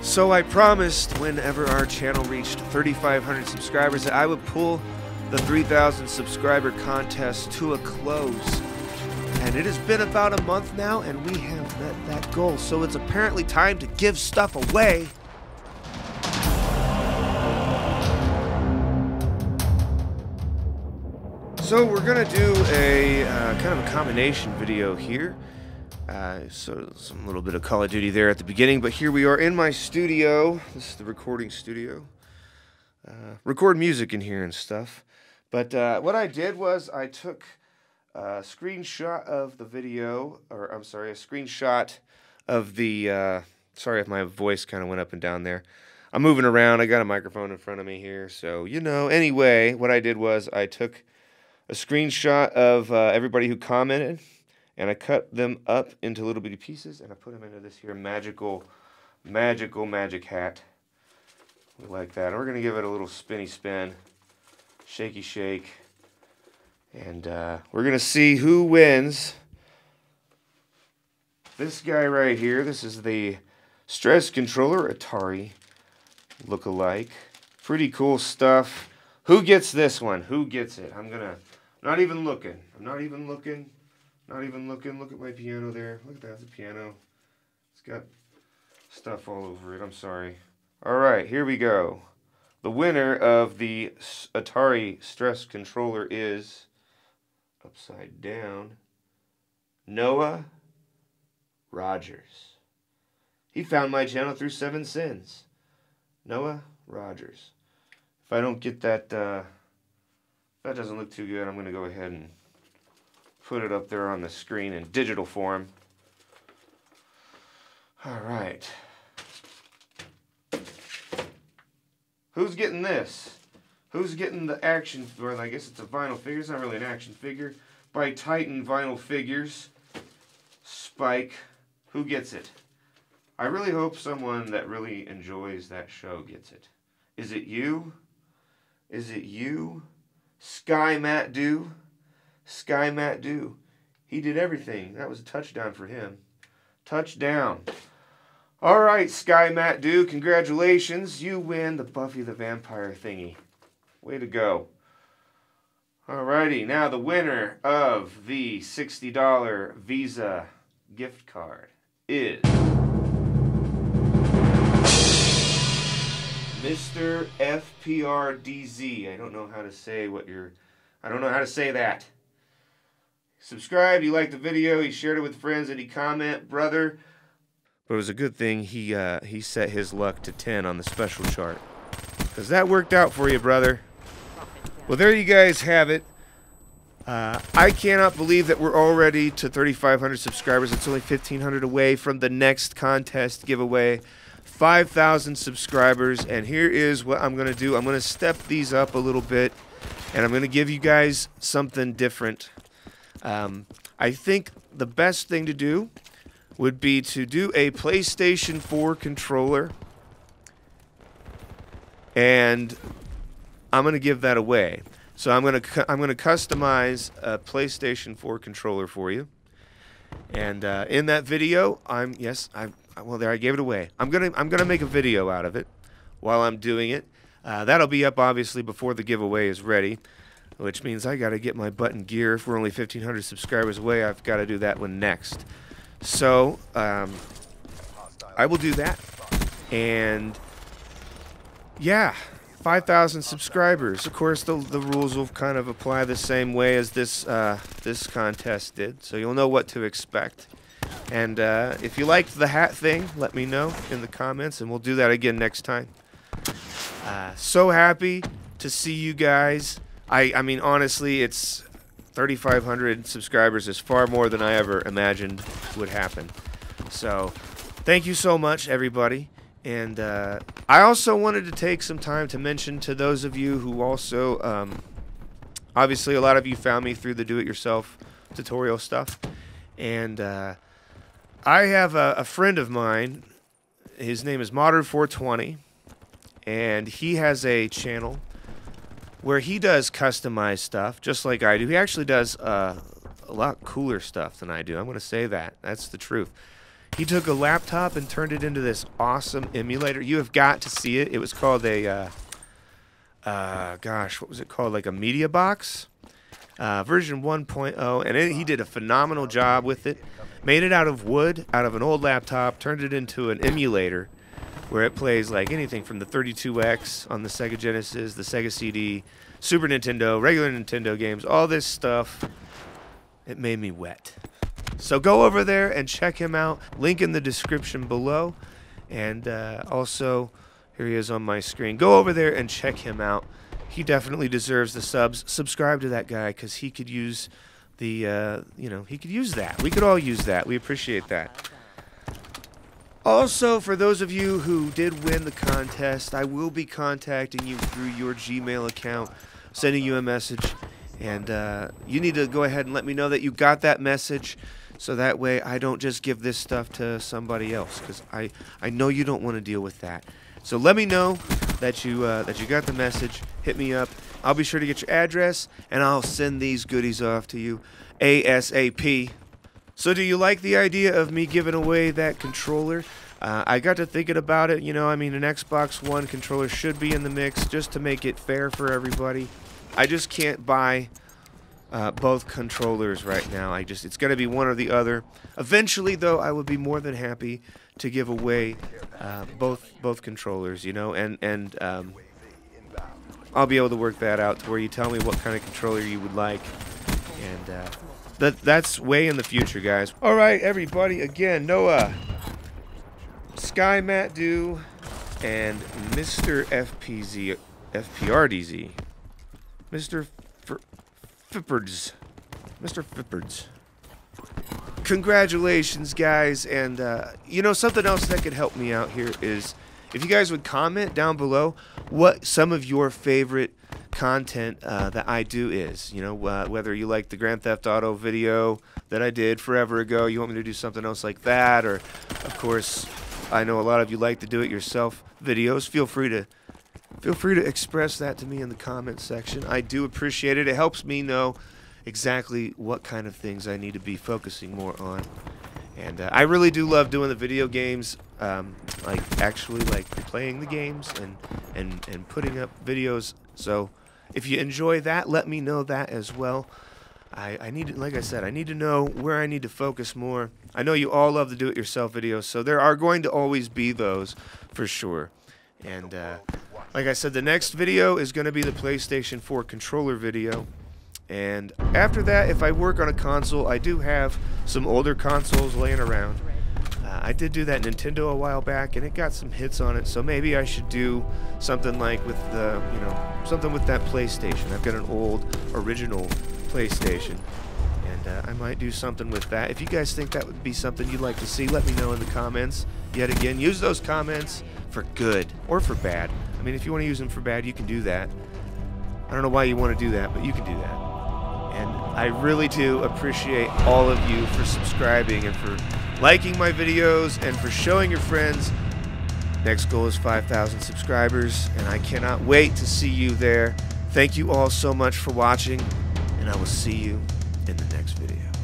So I promised whenever our channel reached 3,500 subscribers that I would pull the 3,000 subscriber contest to a close. And it has been about a month now, and we have met that goal. So it's apparently time to give stuff away. So we're gonna do a uh, kind of a combination video here. Uh, so some little bit of Call of Duty there at the beginning, but here we are in my studio. This is the recording studio. Uh, record music in here and stuff. But uh, what I did was I took a screenshot of the video, or I'm sorry, a screenshot of the. Uh, sorry if my voice kind of went up and down there. I'm moving around. I got a microphone in front of me here, so you know. Anyway, what I did was I took a screenshot of uh, everybody who commented, and I cut them up into little bitty pieces, and I put them into this here magical, magical magic hat. We like that. And we're gonna give it a little spinny spin, shaky shake, and uh, we're gonna see who wins. This guy right here. This is the stress controller Atari look-alike. Pretty cool stuff. Who gets this one? Who gets it? I'm gonna not even looking. I'm not even looking. Not even looking. Look at my piano there. Look at that. It's a piano. It's got stuff all over it. I'm sorry. All right, here we go. The winner of the Atari Stress Controller is upside down Noah Rogers. He found my channel through Seven Sins. Noah Rogers. If I don't get that. Uh, that doesn't look too good. I'm going to go ahead and put it up there on the screen in digital form. All right. Who's getting this? Who's getting the action, or I guess it's a vinyl figure. It's not really an action figure. By Titan Vinyl Figures. Spike. Who gets it? I really hope someone that really enjoys that show gets it. Is it you? Is it you? Sky Matt Dew. Sky Matt Dew. He did everything. That was a touchdown for him. Touchdown. All right, Sky Matt Dew, congratulations. You win the Buffy the Vampire thingy. Way to go. Alrighty, now the winner of the $60 Visa gift card is Mr. FPRDZ. I don't know how to say what you're. I don't know how to say that. Subscribe, you liked the video, he shared it with friends, and he comment, brother. But it was a good thing he uh, he set his luck to 10 on the special chart. Because that worked out for you, brother. Well, there you guys have it. Uh, I cannot believe that we're already to 3,500 subscribers. It's only 1,500 away from the next contest giveaway. 5,000 subscribers. And here is what I'm going to do I'm going to step these up a little bit. And I'm going to give you guys something different. Um, I think the best thing to do would be to do a PlayStation 4 controller. And I'm going to give that away. So I'm going to I'm going to customize a PlayStation 4 controller for you. And uh, in that video, I'm yes, I well there I gave it away. I'm gonna I'm gonna make a video out of it while I'm doing it. Uh, that'll be up obviously before the giveaway is ready, which means I got to get my button gear. If we're only 1,500 subscribers away, I've got to do that one next. So um, I will do that, and yeah, 5,000 subscribers. Of course, the, the rules will kind of apply the same way as this uh, this contest did, so you'll know what to expect. And uh, if you liked the hat thing, let me know in the comments, and we'll do that again next time. Uh, so happy to see you guys. I, I mean, honestly, it's 3,500 subscribers is far more than I ever imagined would happen. So, thank you so much, everybody. And uh, I also wanted to take some time to mention to those of you who also, um, obviously, a lot of you found me through the do it yourself tutorial stuff. And uh, I have a, a, friend of mine. His name is Modder420. And he has a channel where he does customized stuff, just like I do. He actually does uh, a lot cooler stuff than I do. I'm going to say that. That's the truth. He took a laptop and turned it into this awesome emulator. You have got to see it. It was called a, uh, uh, gosh, what was it called? Like a media box, uh, version 1.0, and it, he did a phenomenal job with it. Made it out of wood, out of an old laptop, turned it into an emulator where it plays like anything from the 32X on the Sega Genesis, the Sega CD, Super Nintendo, regular Nintendo games, all this stuff. It made me wet. So go over there and check him out. Link in the description below. And uh, also, here he is on my screen. Go over there and check him out. He definitely deserves the subs. Subscribe to that guy because he could use the, uh, you know, he could use that. We could all use that. We appreciate that. Also, for those of you who did win the contest, I will be contacting you through your Gmail account, sending you a message, and uh, you need to go ahead and let me know that you got that message, so that way I don't just give this stuff to somebody else, because I, I know you don't want to deal with that. So let me know that you uh, that you got the message. Hit me up. I'll be sure to get your address, and I'll send these goodies off to you ASAP. So do you like the idea of me giving away that controller? Uh, I got to thinking about it. You know, I mean, an Xbox One controller should be in the mix just to make it fair for everybody. I just can't buy uh, both controllers right now. I just it's going to be one or the other. Eventually, though, I would be more than happy to give away uh, both both controllers. You know, and and um, I'll be able to work that out to where you tell me what kind of controller you would like, and uh, that that's way in the future, guys. All right, everybody. Again, Noah, Sky Matt Do, and Mr. FPZ, FPRDZ, Mr. Fippards, Mr. Fippards. Congratulations, guys, and uh, you know something else that could help me out here is if you guys would comment down below what some of your favorite content uh, that I do is. You know, uh, whether you like the Grand Theft Auto video that I did forever ago, you want me to do something else like that, or of course, I know a lot of you like to do it yourself videos. Feel free to feel free to express that to me in the comment section. I do appreciate it. It helps me know exactly what kind of things I need to be focusing more on. And uh, I really do love doing the video games, um, like actually like playing the games and, and, and putting up videos. So if you enjoy that, let me know that as well. I, I need, like I said, I need to know where I need to focus more. I know you all love the do-it-yourself videos, so there are going to always be those for sure. And uh, like I said, the next video is going to be the PlayStation 4 controller video. And after that, if I work on a console, I do have some older consoles laying around. I did do that Nintendo a while back, and it got some hits on it. So maybe I should do something like with the, you know, something with that PlayStation. I've got an old original PlayStation, and uh, I might do something with that. If you guys think that would be something you'd like to see, let me know in the comments. Yet again, use those comments for good or for bad. I mean, if you want to use them for bad, you can do that. I don't know why you want to do that, but you can do that. And I really do appreciate all of you for subscribing and for liking my videos and for showing your friends. Next goal is 5,000 subscribers, and I cannot wait to see you there. Thank you all so much for watching, and I will see you in the next video.